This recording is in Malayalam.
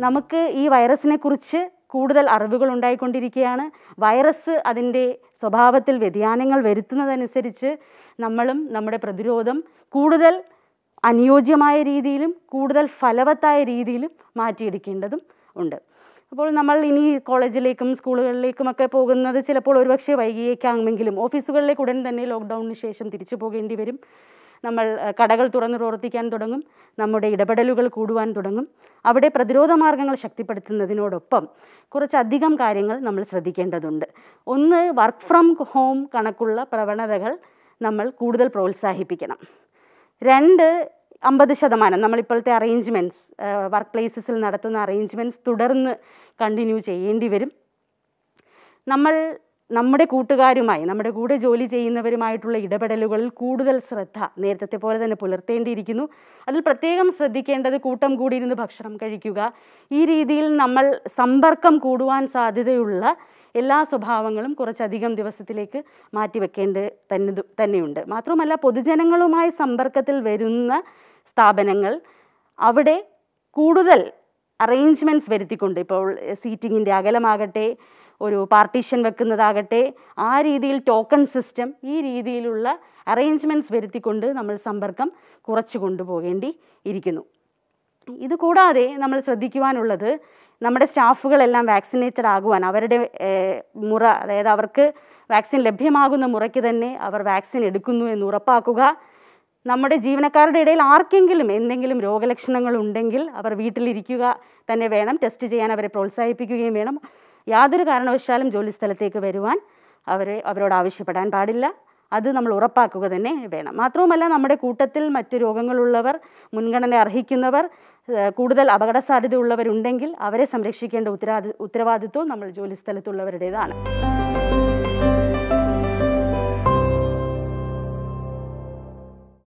നമുക്ക് ഈ വൈറസിനെ കുറിച്ച് കൂടുതൽ അറിവുകൾ ഉണ്ടായിക്കൊണ്ടിരിക്കുകയാണ്. വൈറസ് അതിന്റെ സ്വഭാവത്തിൽ വ്യതിയാനങ്ങൾ വരുത്തുന്നതനുസരിച്ച് നമ്മളും നമ്മുടെ പ്രതിരോധം കൂടുതൽ അനുയോജ്യമായ രീതിയിലും കൂടുതൽ ഫലവത്തായ രീതിയിലും മാറ്റിയെടുക്കേണ്ടതും ഉണ്ട്. അപ്പോൾ നമ്മൾ ഇനി കോളേജിലേക്കും സ്കൂളുകളിലേക്കുമൊക്കെ പോകുന്നത് ചിലപ്പോൾ ഒരുപക്ഷെ വൈകിയേക്കാമെങ്കിലും ഓഫീസുകളിലേക്ക് ഉടൻ തന്നെ ലോക്ക്ഡൗണിന് ശേഷം തിരിച്ചു പോകേണ്ടി വരും. നമ്മൾ കടകൾ തുറന്ന് പ്രവർത്തിക്കാൻ തുടങ്ങും നമ്മുടെ ഇടപെടലുകൾ കൂടുവാൻ തുടങ്ങും. അവിടെ പ്രതിരോധ മാർഗങ്ങൾ ശക്തിപ്പെടുത്തുന്നതിനോടൊപ്പം കുറച്ചധികം കാര്യങ്ങൾ നമ്മൾ ശ്രദ്ധിക്കേണ്ടതുണ്ട്. ഒന്ന് വർക്ക് ഫ്രം ഹോം കണക്കുള്ള പ്രവണതകൾ നമ്മൾ കൂടുതൽ പ്രോത്സാഹിപ്പിക്കണം. രണ്ട് അമ്പത് ശതമാനം നമ്മളിപ്പോഴത്തെ അറേഞ്ച്മെന്റ്സ് വർക്ക് പ്ലേസസിൽ നടത്തുന്ന അറേഞ്ച്മെന്റ്സ് തുടർന്ന് കണ്ടിന്യൂ ചെയ്യേണ്ടി വരും. നമ്മൾ നമ്മുടെ കൂട്ടുകാരുമായി നമ്മുടെ കൂടെ ജോലി ചെയ്യുന്നവരുമായിട്ടുള്ള ഇടപെടലുകളിൽ കൂടുതൽ ശ്രദ്ധ നേരത്തെ പോലെ തന്നെ പുലർത്തേണ്ടിയിരിക്കുന്നു. അതിൽ പ്രത്യേകം ശ്രദ്ധിക്കേണ്ടത് കൂട്ടം കൂടിയിരുന്ന് ഭക്ഷണം കഴിക്കുക. ഈ രീതിയിൽ നമ്മൾ സമ്പർക്കം കൂടുവാൻ സാധ്യതയുള്ള എല്ലാ സ്വഭാവങ്ങളും കുറച്ചധികം ദിവസത്തിലേക്ക് മാറ്റിവെക്കേണ്ട തന്നെ തന്നെയുണ്ട്. മാത്രമല്ല പൊതുജനങ്ങളുമായി സമ്പർക്കത്തിൽ വരുന്ന സ്ഥാപനങ്ങൾ അവിടെ കൂടുതൽ അറേഞ്ച്മെന്റ്സ് വരുത്തിക്കൊണ്ട് ഇപ്പോൾ സീറ്റിങ്ങിന്റെ അകലമാകട്ടെ ഒരു പാർട്ടീഷൻ വെക്കുന്നതാകട്ടെ ആ രീതിയിൽ ടോക്കൺ സിസ്റ്റം ഈ രീതിയിലുള്ള അറേഞ്ച്മെന്റ്സ് വരുത്തിക്കൊണ്ട് നമ്മൾ സമ്പർക്കം കുറച്ചു കൊണ്ടുപോകേണ്ടി ഇരിക്കുന്നു. ഇത് കൂടാതെ നമ്മൾ ശ്രദ്ധിക്കുവാനുള്ളത് നമ്മുടെ സ്റ്റാഫുകളെല്ലാം വാക്സിനേറ്റഡ് ആകുവാൻ അവരുടെ മുറ അതായത് അവർക്ക് വാക്സിൻ ലഭ്യമാകുന്ന മുറയ്ക്ക് തന്നെ അവർ വാക്സിൻ എടുക്കുന്നു എന്ന് ഉറപ്പാക്കുക. നമ്മുടെ ജീവനക്കാരുടെ ഇടയിൽ ആർക്കെങ്കിലും എന്തെങ്കിലും രോഗലക്ഷണങ്ങൾ ഉണ്ടെങ്കിൽ അവർ വീട്ടിലിരിക്കുക തന്നെ വേണം ടെസ്റ്റ് ചെയ്യാൻ അവരെ പ്രോത്സാഹിപ്പിക്കുകയും വേണം. യാതൊരു കാരണവശാലും ജോലിസ്ഥലത്തേക്ക് വരുവാൻ അവരെ അവരോട് ആവശ്യപ്പെടാൻ പാടില്ല. അത് നമ്മൾ ഉറപ്പാക്കുക തന്നെ വേണം. മാത്രവുമല്ല നമ്മുടെ കൂട്ടത്തിൽ മറ്റ് രോഗങ്ങളുള്ളവർ മുൻഗണന അർഹിക്കുന്നവർ കൂടുതൽ അപകട സാധ്യതയുള്ളവരുണ്ടെങ്കിൽ അവരെ സംരക്ഷിക്കേണ്ട ഉത്തരവാദി ഉത്തരവാദിത്വം നമ്മൾ ജോലിസ്ഥലത്തുള്ളവരുടേതാണ്